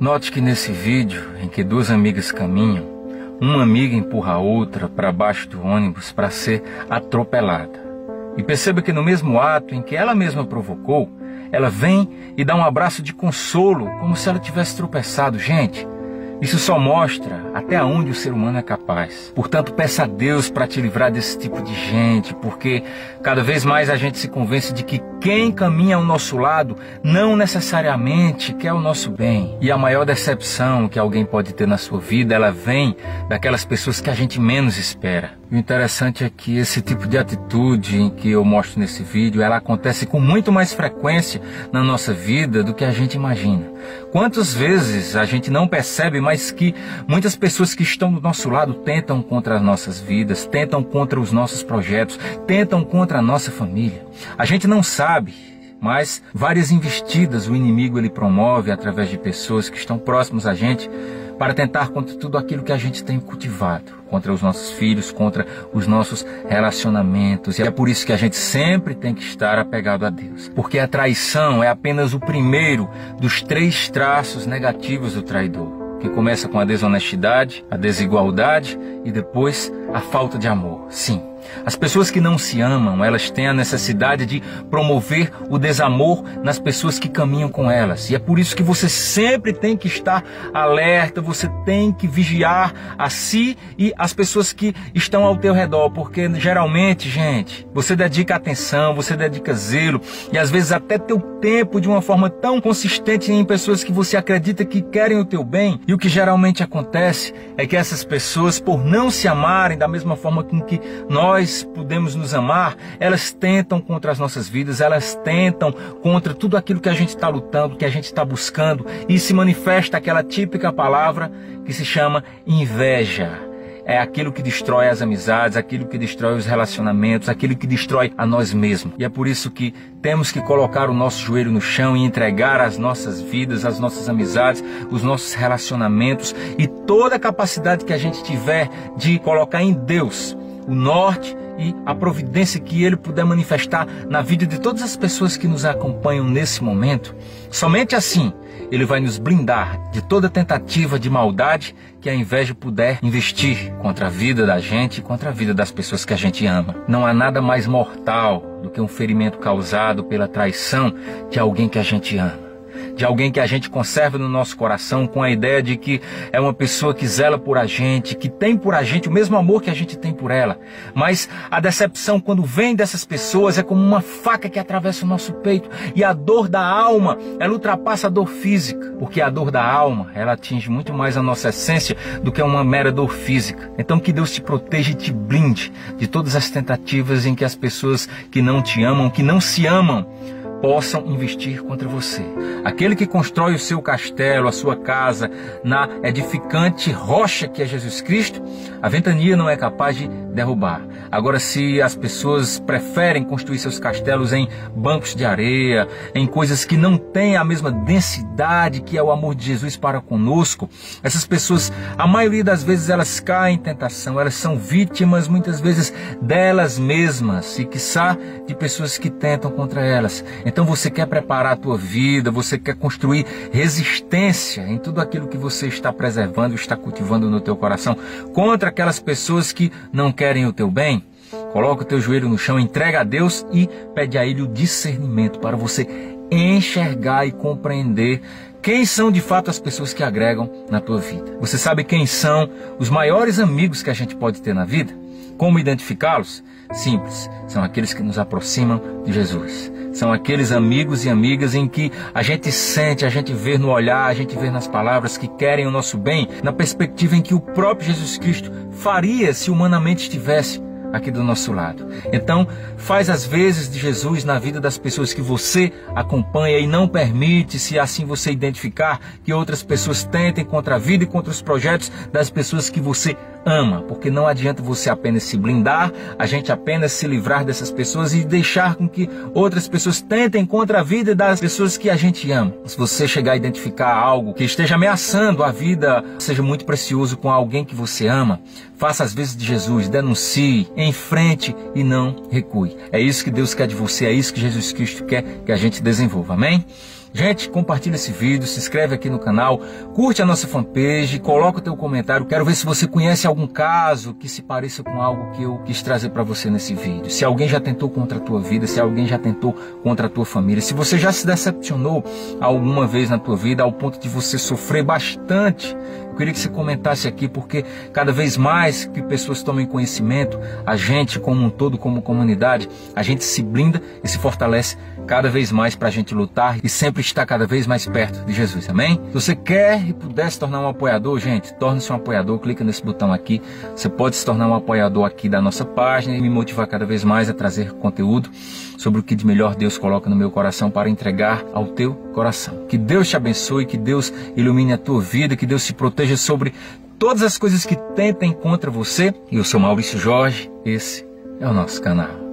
Note que nesse vídeo, em que duas amigas caminham, uma amiga empurra a outra para baixo do ônibus para ser atropelada. E perceba que no mesmo ato em que ela mesma provocou, ela vem e dá um abraço de consolo, como se ela tivesse tropeçado. Gente, isso só mostra até onde o ser humano é capaz. Portanto, peça a Deus para te livrar desse tipo de gente, porque cada vez mais a gente se convence de que quem caminha ao nosso lado não necessariamente quer o nosso bem. E a maior decepção que alguém pode ter na sua vida, ela vem daquelas pessoas que a gente menos espera. O interessante é que esse tipo de atitude em que eu mostro nesse vídeo, ela acontece com muito mais frequência na nossa vida do que a gente imagina. Quantas vezes a gente não percebe, mas que muitas pessoas que estão do nosso lado tentam contra as nossas vidas, tentam contra os nossos projetos, tentam contra a nossa família. A gente não sabe, mas várias investidas o inimigo ele promove através de pessoas que estão próximas a gente para tentar contra tudo aquilo que a gente tem cultivado, contra os nossos filhos, contra os nossos relacionamentos. E é por isso que a gente sempre tem que estar apegado a Deus. Porque a traição é apenas o primeiro dos três traços negativos do traidor, que começa com a desonestidade, a desigualdade e depois a falta de amor. Sim, as pessoas que não se amam, elas têm a necessidade de promover o desamor nas pessoas que caminham com elas. E é por isso que você sempre tem que estar alerta, você tem que vigiar a si e as pessoas que estão ao teu redor, porque geralmente, gente, você dedica atenção, você dedica zelo e às vezes até teu tempo de uma forma tão consistente em pessoas que você acredita que querem o teu bem. E o que geralmente acontece é que essas pessoas, por não se amarem da mesma forma com que nós nós podemos nos amar, elas tentam contra as nossas vidas, elas tentam contra tudo aquilo que a gente está lutando, que a gente está buscando, e se manifesta aquela típica palavra que se chama inveja é aquilo que destrói as amizades, aquilo que destrói os relacionamentos, aquilo que destrói a nós mesmos. E é por isso que temos que colocar o nosso joelho no chão e entregar as nossas vidas, as nossas amizades, os nossos relacionamentos e toda a capacidade que a gente tiver de colocar em Deus o norte e a providência que Ele puder manifestar na vida de todas as pessoas que nos acompanham nesse momento, somente assim Ele vai nos blindar de toda tentativa de maldade que a inveja puder investir contra a vida da gente e contra a vida das pessoas que a gente ama. Não há nada mais mortal do que um ferimento causado pela traição de alguém que a gente ama de alguém que a gente conserva no nosso coração com a ideia de que é uma pessoa que zela por a gente, que tem por a gente o mesmo amor que a gente tem por ela. Mas a decepção quando vem dessas pessoas é como uma faca que atravessa o nosso peito e a dor da alma, ela ultrapassa a dor física, porque a dor da alma, ela atinge muito mais a nossa essência do que uma mera dor física. Então que Deus te proteja e te blinde de todas as tentativas em que as pessoas que não te amam, que não se amam, possam investir contra você. Aquele que constrói o seu castelo, a sua casa, na edificante rocha que é Jesus Cristo, a ventania não é capaz de derrubar. Agora, se as pessoas preferem construir seus castelos em bancos de areia, em coisas que não têm a mesma densidade que é o amor de Jesus para conosco, essas pessoas, a maioria das vezes, elas caem em tentação, elas são vítimas muitas vezes delas mesmas e, quiçá, de pessoas que tentam contra elas. Então você quer preparar a tua vida, você quer construir resistência em tudo aquilo que você está preservando, está cultivando no teu coração contra aquelas pessoas que não querem o teu bem. Coloca o teu joelho no chão, entrega a Deus e pede a Ele o discernimento para você enxergar e compreender quem são de fato as pessoas que agregam na tua vida. Você sabe quem são os maiores amigos que a gente pode ter na vida? Como identificá-los? Simples, são aqueles que nos aproximam de Jesus. São aqueles amigos e amigas em que a gente sente, a gente vê no olhar, a gente vê nas palavras que querem o nosso bem, na perspectiva em que o próprio Jesus Cristo faria se humanamente estivesse aqui do nosso lado. Então, faz as vezes de Jesus na vida das pessoas que você acompanha e não permite, se assim você identificar, que outras pessoas tentem contra a vida e contra os projetos das pessoas que você ama, porque não adianta você apenas se blindar, a gente apenas se livrar dessas pessoas e deixar com que outras pessoas tentem contra a vida das pessoas que a gente ama. Se você chegar a identificar algo que esteja ameaçando a vida, seja muito precioso com alguém que você ama, faça as vezes de Jesus, denuncie, enfrente e não recue. É isso que Deus quer de você, é isso que Jesus Cristo quer que a gente desenvolva. Amém? Gente, compartilha esse vídeo, se inscreve aqui no canal, curte a nossa fanpage, coloca o teu comentário. Quero ver se você conhece algum caso que se pareça com algo que eu quis trazer para você nesse vídeo. Se alguém já tentou contra a tua vida, se alguém já tentou contra a tua família, se você já se decepcionou alguma vez na tua vida ao ponto de você sofrer bastante, eu queria que você comentasse aqui, porque cada vez mais que pessoas tomem conhecimento, a gente como um todo, como comunidade, a gente se blinda e se fortalece cada vez mais para a gente lutar e sempre estar cada vez mais perto de Jesus, amém? Se você quer e puder se tornar um apoiador, gente, torne-se um apoiador, clica nesse botão aqui. Você pode se tornar um apoiador aqui da nossa página e me motivar cada vez mais a trazer conteúdo sobre o que de melhor Deus coloca no meu coração para entregar ao teu coração. Que Deus te abençoe, que Deus ilumine a tua vida, que Deus te proteja sobre todas as coisas que tentem contra você. E eu sou Maurício Jorge, esse é o nosso canal.